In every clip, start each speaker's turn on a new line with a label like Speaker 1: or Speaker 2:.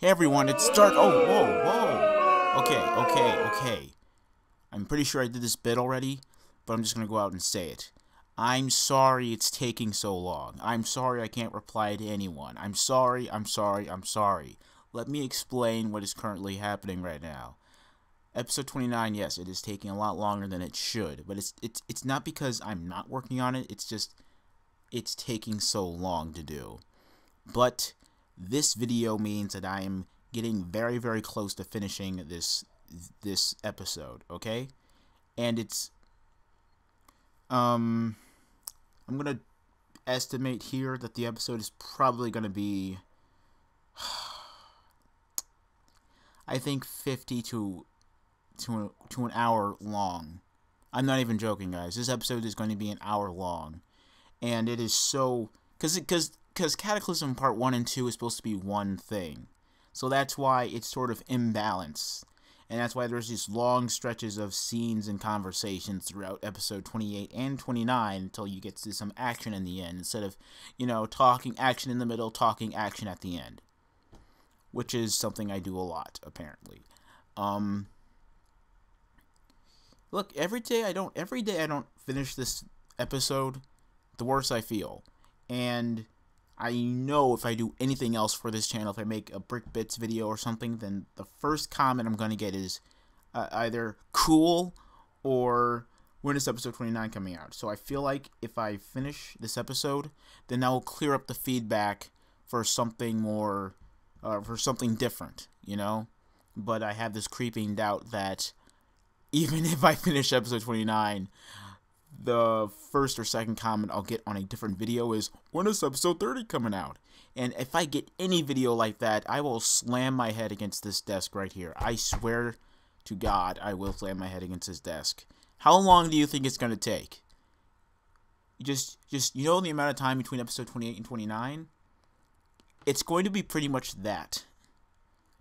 Speaker 1: Hey everyone, it's Dark. Oh, whoa, whoa. Okay, okay, okay. I'm pretty sure I did this bit already, but I'm just gonna go out and say it. I'm sorry it's taking so long. I'm sorry I can't reply to anyone. I'm sorry, I'm sorry, I'm sorry. Let me explain what is currently happening right now. Episode 29, yes, it is taking a lot longer than it should, but it's it's it's not because I'm not working on it. It's just it's taking so long to do. But this video means that I am getting very very close to finishing this this episode, okay? And it's um I'm going to estimate here that the episode is probably going to be I think 50 to to to an hour long. I'm not even joking, guys. This episode is going to be an hour long, and it is so because because because Cataclysm Part One and Two is supposed to be one thing, so that's why it's sort of imbalanced, and that's why there's these long stretches of scenes and conversations throughout episode 28 and 29 until you get to some action in the end instead of you know talking action in the middle, talking action at the end, which is something I do a lot apparently. Um, look every day i don't every day i don't finish this episode the worse i feel. And i know if i do anything else for this channel if i make a brick bits video or something then the first comment i'm going to get is uh, either cool or when is episode 29 coming out? So i feel like if i finish this episode then that will clear up the feedback for something more uh, for something different you know? But i have this creeping doubt that even if I finish episode 29, the first or second comment I'll get on a different video is, when is episode 30 coming out? And if I get any video like that, I will slam my head against this desk right here. I swear to God, I will slam my head against this desk. How long do you think it's going to take? You just, just, you know the amount of time between episode 28 and 29? It's going to be pretty much that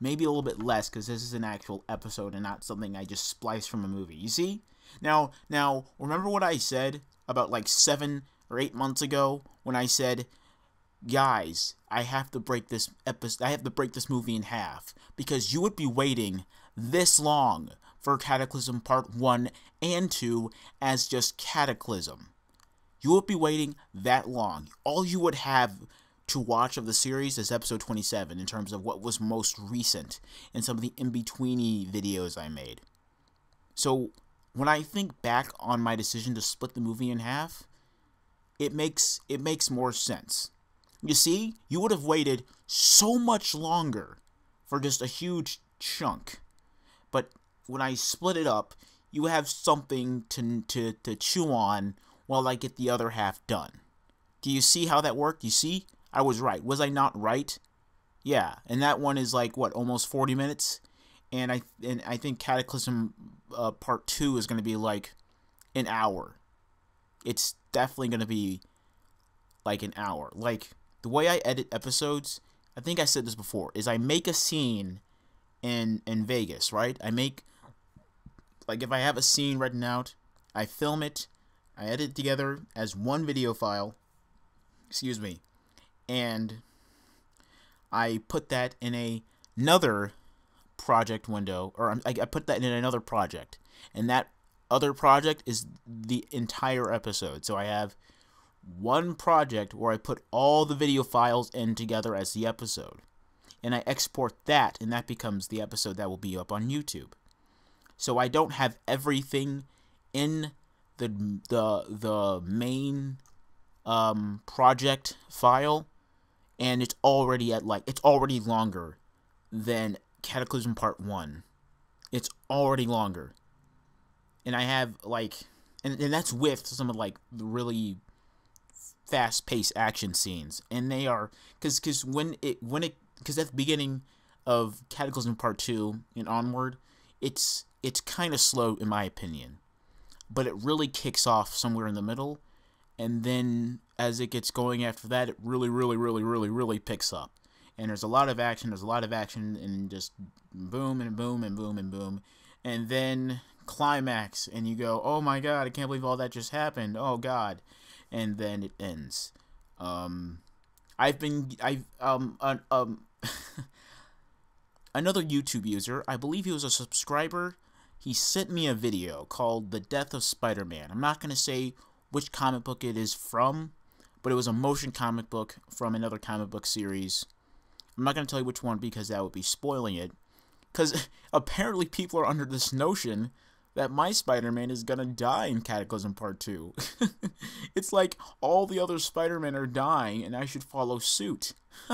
Speaker 1: maybe a little bit less because this is an actual episode and not something I just splice from a movie. You see? Now, now, remember what I said about like seven or eight months ago when I said, guys, I have to break this episode. I have to break this movie in half because you would be waiting this long for Cataclysm Part One and Two as just Cataclysm. You would be waiting that long. All you would have to watch of the series is episode 27 in terms of what was most recent and some of the in-betweeny videos I made. So when I think back on my decision to split the movie in half, it makes it makes more sense. You see, you would have waited so much longer for just a huge chunk. But when I split it up, you have something to, to, to chew on while I get the other half done. Do you see how that worked? You see? I was right. Was I not right? Yeah, and that one is like what almost 40 minutes, and I and I think Cataclysm uh, Part Two is going to be like an hour. It's definitely going to be like an hour. Like the way I edit episodes, I think I said this before, is I make a scene in in Vegas, right? I make like if I have a scene written out, I film it, I edit it together as one video file. Excuse me and I put that in a, another project window, or I, I put that in another project, and that other project is the entire episode. So I have one project where I put all the video files in together as the episode, and I export that, and that becomes the episode that will be up on YouTube. So I don't have everything in the the the main um, project file and it's already at like it's already longer than Cataclysm Part 1. It's already longer. And I have like and, and that's with some of like the really fast paced action scenes. And they are cuz cuz when it when it cuz at the beginning of Cataclysm Part 2 and onward, it's it's kind of slow in my opinion. But it really kicks off somewhere in the middle and then as it gets going after that, it really, really, really, really, really picks up. And there's a lot of action. There's a lot of action, and just boom and boom and boom and boom, and then climax, and you go, "Oh my god, I can't believe all that just happened! Oh god!" And then it ends. Um, I've been, I've, um, uh, um, another YouTube user, I believe he was a subscriber, he sent me a video called The Death of Spider Man. I'm not going to say which comic book it is from, but it was a motion comic book from another comic book series. I'm not going to tell you which one because that would be spoiling it. Because apparently people are under this notion that my Spider-Man is gonna die in Cataclysm Part 2. it's like all the other Spider-Men are dying and I should follow suit.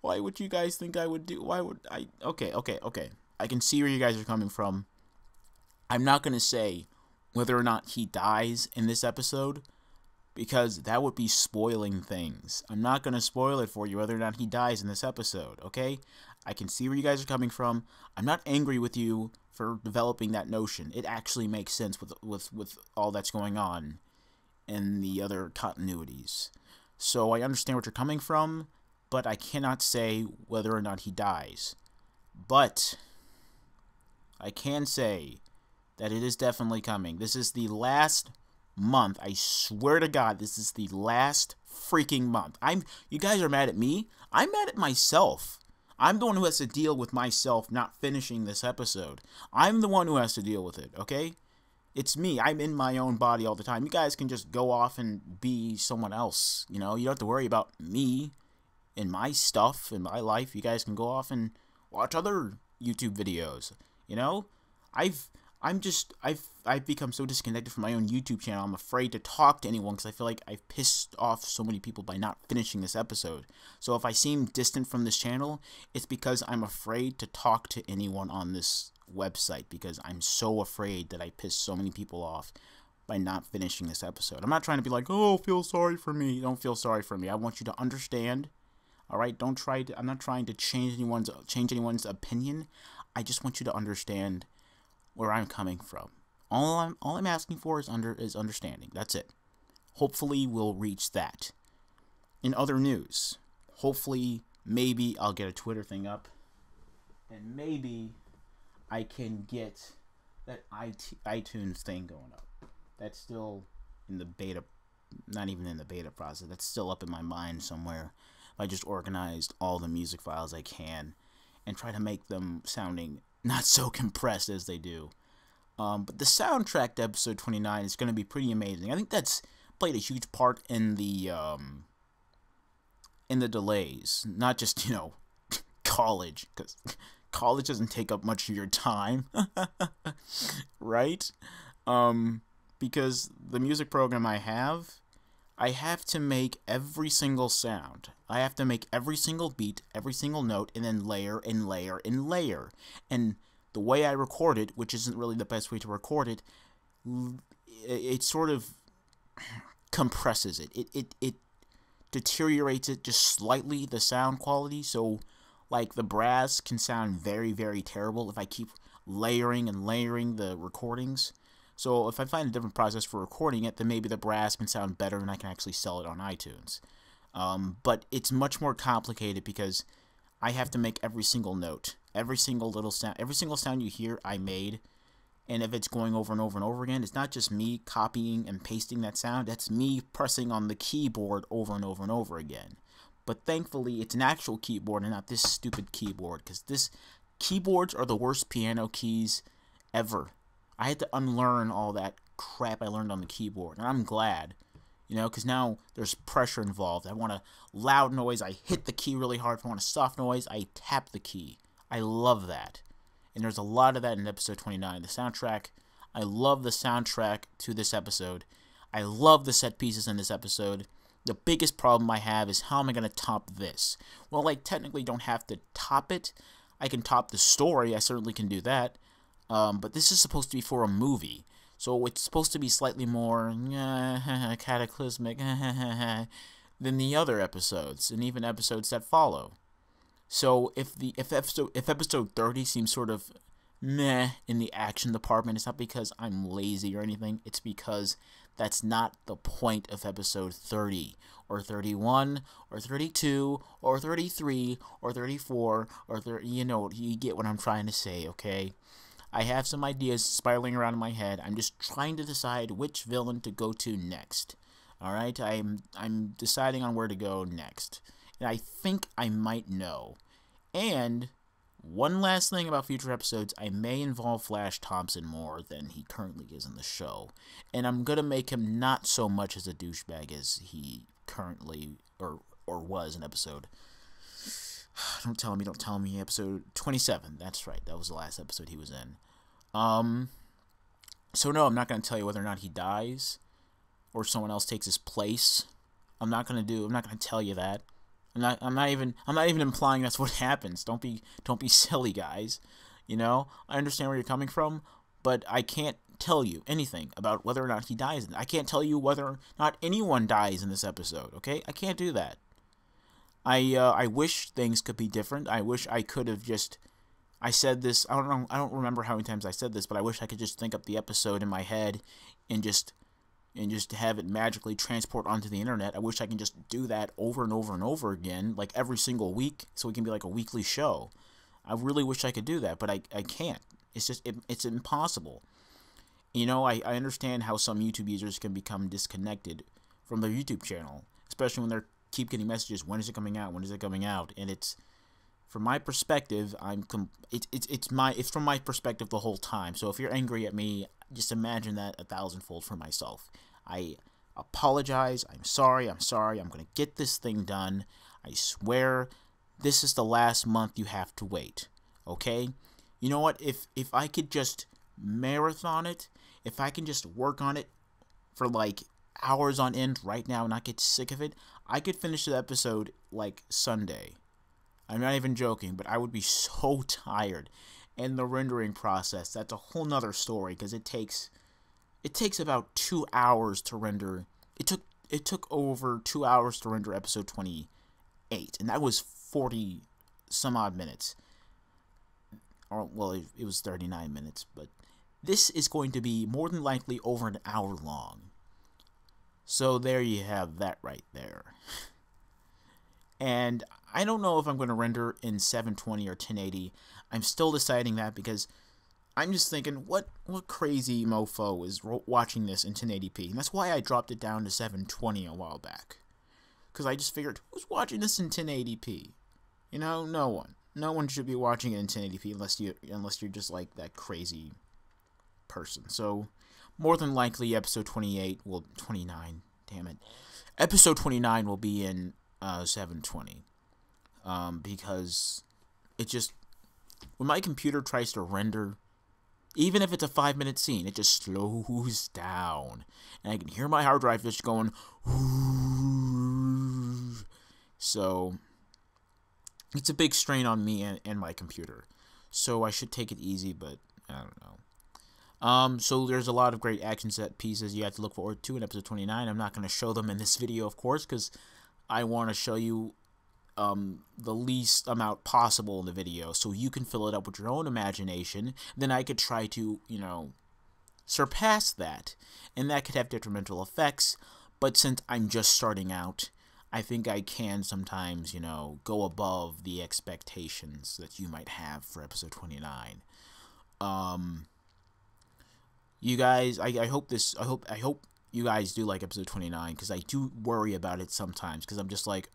Speaker 1: Why would you guys think I would do why would I okay, okay, okay. I can see where you guys are coming from. I'm not gonna say whether or not he dies in this episode because that would be spoiling things. I'm not going to spoil it for you whether or not he dies in this episode, okay? I can see where you guys are coming from. I'm not angry with you for developing that notion. It actually makes sense with with with all that's going on in the other continuities. So I understand what you're coming from, but I cannot say whether or not he dies. But I can say that it is definitely coming. This is the last month. I swear to God, this is the last freaking month. I'm you guys are mad at me. I'm mad at myself. I'm the one who has to deal with myself not finishing this episode. I'm the one who has to deal with it, okay? It's me. I'm in my own body all the time. You guys can just go off and be someone else. You know, you don't have to worry about me and my stuff in my life. You guys can go off and watch other YouTube videos. You know, I've I'm just I've I've become so disconnected from my own YouTube channel. I'm afraid to talk to anyone because I feel like I've pissed off so many people by not finishing this episode. So if I seem distant from this channel, it's because I'm afraid to talk to anyone on this website because I'm so afraid that I pissed so many people off by not finishing this episode. I'm not trying to be like, "Oh, feel sorry for me." Don't feel sorry for me. I want you to understand. All right? Don't try to I'm not trying to change anyone's change anyone's opinion. I just want you to understand where I'm coming from. All I'm all I'm asking for is under is understanding. That's it. Hopefully we'll reach that. In other news, hopefully maybe I'll get a Twitter thing up and maybe I can get that iTunes thing going up. That's still in the beta not even in the beta process. That's still up in my mind somewhere. I just organized all the music files I can and try to make them sounding not so compressed as they do. Um, but the soundtrack to episode 29 is going to be pretty amazing. I think that's played a huge part in the um, in the delays. Not just you know college, because college doesn't take up much of your time, right? Um, because the music program I have, I have to make every single sound. I have to make every single beat, every single note, and then layer and layer and layer. And the way I record it, which isn't really the best way to record it, it, sort of compresses it. It, it. it deteriorates it just slightly, the sound quality. So, like, the brass can sound very, very terrible if I keep layering and layering the recordings. So, if I find a different process for recording it, then maybe the brass can sound better and I can actually sell it on iTunes. Um, but it's much more complicated because I have to make every single note, every single little sound, every single sound you hear, I made. And if it's going over and over and over again, it's not just me copying and pasting that sound, that's me pressing on the keyboard over and over and over again. But thankfully, it's an actual keyboard and not this stupid keyboard, because this keyboards are the worst piano keys ever. I had to unlearn all that crap I learned on the keyboard, and I'm glad you know, because now there's pressure involved. I want a loud noise, I hit the key really hard. If I want a soft noise, I tap the key. I love that. And there's a lot of that in episode 29. The soundtrack, I love the soundtrack to this episode. I love the set pieces in this episode. The biggest problem I have is how am I going to top this? Well, I technically don't have to top it. I can top the story, I certainly can do that. Um, but this is supposed to be for a movie. So it's supposed to be slightly more uh, cataclysmic than the other episodes, and even episodes that follow. So if the if episode if episode thirty seems sort of meh in the action department, it's not because I'm lazy or anything. It's because that's not the point of episode 30 or 31 or 32 or 33 or 34 or 30, you know, you get what I'm trying to say, okay? I have some ideas spiraling around in my head. I'm just trying to decide which villain to go to next. All right, I'm I'm deciding on where to go next, and I think I might know. And one last thing about future episodes, I may involve Flash Thompson more than he currently is in the show. And I'm to make him not so much as a douchebag as he currently or or was in episode don't tell me, don't tell me. Episode 27. That's right. That was the last episode he was in. Um so no, I'm not going to tell you whether or not he dies or someone else takes his place. I'm not going to do I'm not going to tell you that. I'm not I'm not even I'm not even implying that's what happens. Don't be don't be silly, guys. You know? I understand where you're coming from, but I can't tell you anything about whether or not he dies. I can't tell you whether or not anyone dies in this episode, okay? I can't do that. I uh, I wish things could be different. I wish I could have just I said this. I don't know. I don't remember how many times I said this, but I wish I could just think up the episode in my head and just and just have it magically transport onto the internet. I wish I can just do that over and over and over again, like every single week, so it can be like a weekly show. I really wish I could do that, but I, I can't. It's just it, it's impossible. You know, I, I understand how some YouTube users can become disconnected from their YouTube channel, especially when they're keep getting messages. When is it coming out? When is it coming out? And it's from my perspective, I'm com- it's it's it's my it's from my perspective the whole time. So if you're angry at me, just imagine that a thousandfold for myself. I apologize. I'm sorry. I'm sorry. I'm gonna get this thing done. I swear, this is the last month you have to wait. Okay? You know what? If if I could just marathon it, if I can just work on it for like hours on end right now and not get sick of it, I could finish the episode like Sunday. I'm not even joking, but I would be so tired. And the rendering process, that's a whole nother story because it takes it takes about two hours to render it took it took over two hours to render episode twenty eight, and that was forty some odd minutes. Or well, it, it was thirty nine minutes, but this is going to be more than likely over an hour long. So there you have that right there. And I don't know if I'm going to render in 720 or 1080. I'm still deciding that because I'm just thinking, what what crazy mofo is watching this in 1080p? And that's why I dropped it down to 720 a while back. Because I just figured, who's watching this in 1080p? You know, no one. No one should be watching it in 1080p unless you unless you're just like that crazy person. So more than likely episode 28 will 29 damn it. Episode 29 will be in uh, 720 um, because it just when my computer tries to render even if it's a five minute scene it just slows down. And i can hear my hard drive just going so it's a big strain on me and, and my computer. So i should take it easy but i don't know um, so there's a lot of great action set pieces you have to look forward to in episode 29. I'm not going to show them in this video, of course, because I want to show you um, the least amount possible in the video so you can fill it up with your own imagination. Then I could try to, you know, surpass that. And that could have detrimental effects. But since I'm just starting out, I think I can sometimes, you know, go above the expectations that you might have for episode 29. Um, you guys, I, I hope this, I hope, I hope you guys do like episode 29 because I do worry about it sometimes because I'm just like,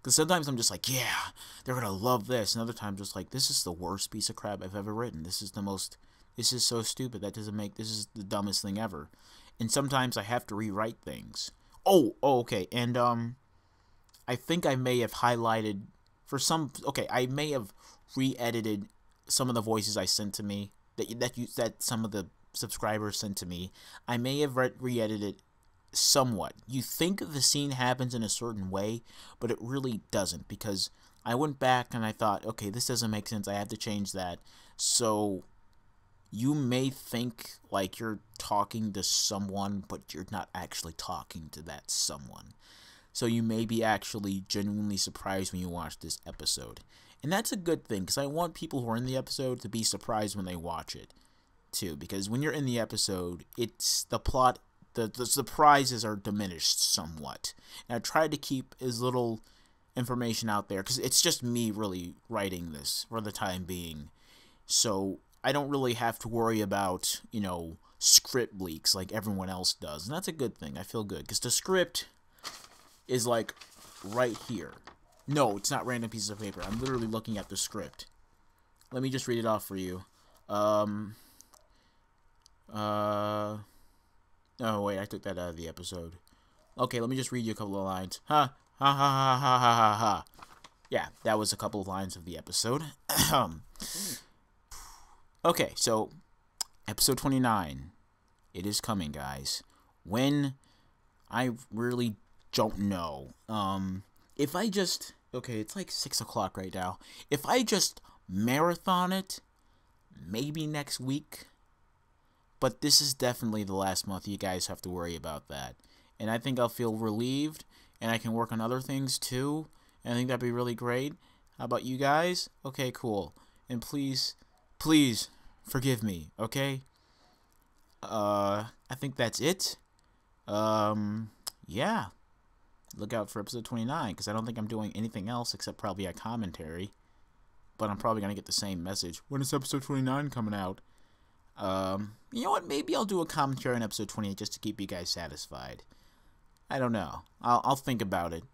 Speaker 1: because sometimes I'm just like, yeah, they're gonna love this, and other times just like, this is the worst piece of crap I've ever written. This is the most, this is so stupid. That doesn't make, this is the dumbest thing ever. And sometimes I have to rewrite things. Oh, oh, okay, and um, I think I may have highlighted for some. Okay, I may have re-edited some of the voices I sent to me that that you that some of the subscribers sent to me, I may have re edited somewhat. You think the scene happens in a certain way, but it really doesn't because I went back and I thought, okay, this doesn't make sense. I have to change that. So you may think like you're talking to someone, but you're not actually talking to that someone. So you may be actually genuinely surprised when you watch this episode. And that's a good thing because I want people who are in the episode to be surprised when they watch it too because when you're in the episode it's the plot the, the surprises are diminished somewhat and i tried to keep as little information out there because it's just me really writing this for the time being so i don't really have to worry about you know script leaks like everyone else does and that's a good thing i feel good because the script is like right here No, it's not random pieces of paper. I'm literally looking at the script. Let me just read it off for you. Um. Uh. Oh wait, I took that out of the episode. Okay, let me just read you a couple of lines. Ha ha ha ha ha ha ha ha. Yeah, that was a couple of lines of the episode. Um Okay, so episode 29. It is coming, guys. When I really don't know. Um, if I just okay, it's like six o'clock right now. If I just marathon it, maybe next week. But this is definitely the last month. You guys have to worry about that, and I think I'll feel relieved, and I can work on other things too. And I think that'd be really great. How about you guys? Okay, cool. And please, please forgive me. Okay. Uh, I think that's it. Um, yeah. Look out for episode 29 because I don't think I'm doing anything else except probably a commentary. But I'm probably going to get the same message. When is episode 29 coming out? Um, you know what? Maybe I'll do a commentary on episode 28 just to keep you guys satisfied. I don't know. I'll, I'll think about it.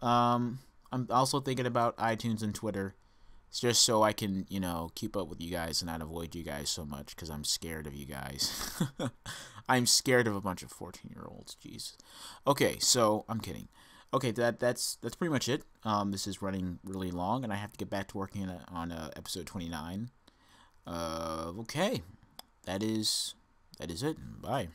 Speaker 1: Um, I'm also thinking about iTunes and Twitter. It's just so I can, you know, keep up with you guys and not avoid you guys so much because I'm scared of you guys. I'm scared of a bunch of 14 year olds. Jeez. Okay, so I'm kidding. Okay, that that's that's pretty much it. Um, this is running really long, and I have to get back to working on, on episode 29. Uh, okay, that is that is it. Bye.